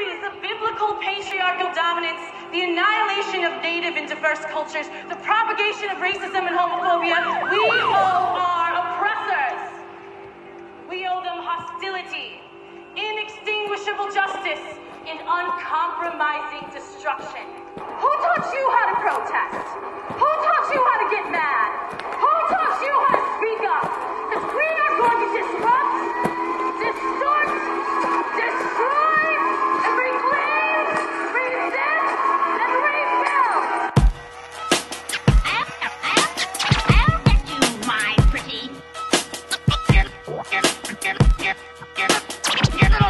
centuries of biblical patriarchal dominance, the annihilation of native and diverse cultures, the propagation of racism and homophobia, we owe our oppressors. We owe them hostility, inextinguishable justice, and uncompromising destruction. Who taught you how to protest? get, get, get, get it all.